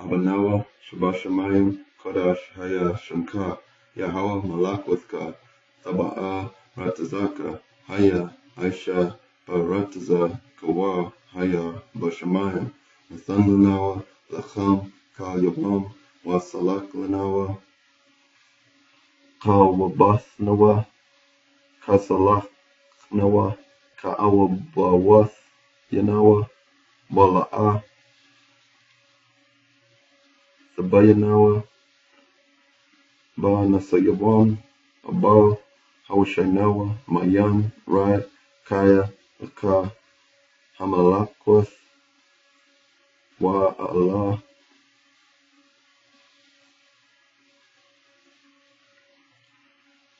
Abanawa, Shabashamayim, Kodash, Haya, Shamka, Yahweh, Malakwithka, Taba'a, Ratazaka, Haya, Aisha, Barataza, Kawa, Haya, Bashamayim, Nathanlanawa, Lacham, Ka Yabam, Wasalak Lanawa, Ka Wabathnawa, Kasalak Nawa, Ka Awabawath, Yanawa, Wala'a, Sabayanawa, Ba Nasayawam, Abal, Hawashanawa, Mayam, Rai, Kaya, Aka, Hamalakwath, Wa Allah,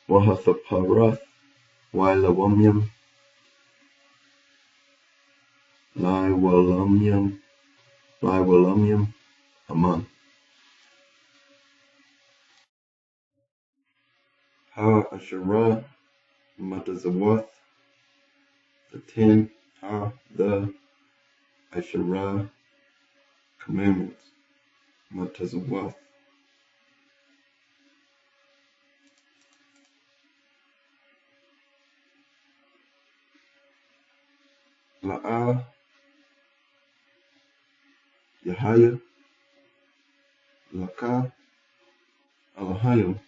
Wahathaparath, Wailawamyam, Lai Walamyam, Lai Ha Asherah, Matazawath, the ten, Ha, the Asherah commandments, Matazawath. La'ah, Yahaya, Laka, Alahayim,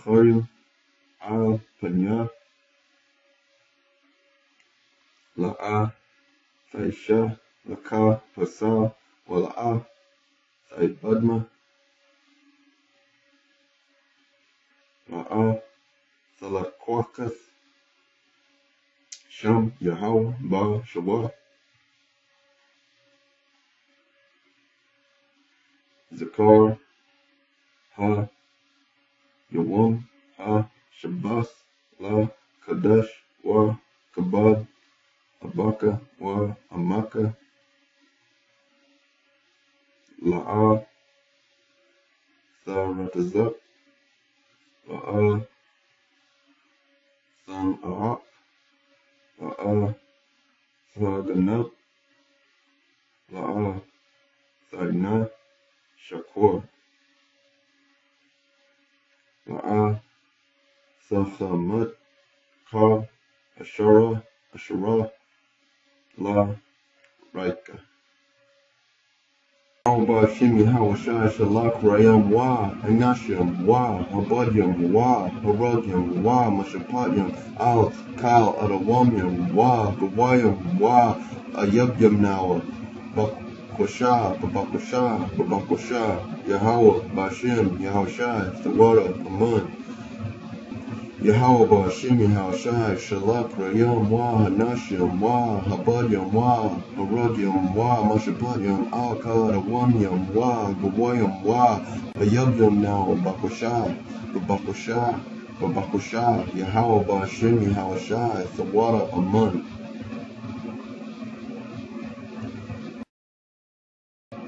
Acharim, Al, Panya, La'ah, Taisha, Laka, Pasa, Wala'ah, Taibadma, La'ah, Salakwakas, Sham, Yahweh, Ba, Shabbat, Zakar, Ha, Yawam, Ha, Shabbas, La, Kadesh, Wa, Kabad, Abaka, Wa, Amaka, La'a, Saratazak, La'a, Sam Ahak, La'a, Saganab, La'a, Saina, Shakur, La'a, Sachamat, Ka, Ashara, Ashara, La, Raika. Ba Shimi Hawashai Shalak Rayam Wa Anashim Wa Habadyam Wa Haragyam Wa Mashapadyam Al Kal Adawamyam Wa Gawayam Wa Ayabyam Nawa Bakwasha Babakwasha Babakwasha Yahweh Bashim Yahushai Thawara Aman Yahweh Bashim Yahushai Shalak Rayam Wa Hanashim Wa Habadyam Wa Haragyam Wa Mashapadyam Al Kal Adawamyam Wa Gawayam Wa Ayabyam Nawa Bakwasha Babakwasha Babakwasha Yahweh Bashim Yahushai Thawara Aman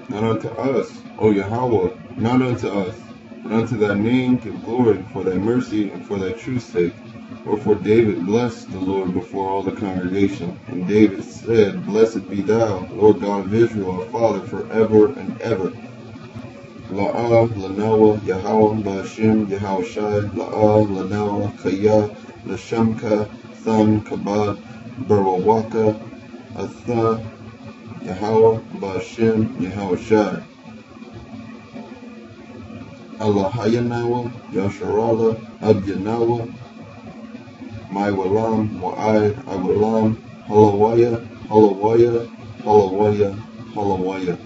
not unto us, O Yahweh, not unto us, but unto thy name give glory for thy mercy and for thy truth's sake. Wherefore David blessed the Lord before all the congregation. And David said, Blessed be thou, Lord God of Israel, our Father, forever and ever. La'ah, Lanawa, Yahweh, Ba'ashim, Yahushai, La'ah, Lanawa, Kaya, Lashamka, Thum, Kabad, Berwawaka, Atha, يهوى باشم يهوى شاي الله هيا نوى يشرالا ابي نوى ماي ولام واي اغلام هلوايا هلوايا هلوايا هلوايا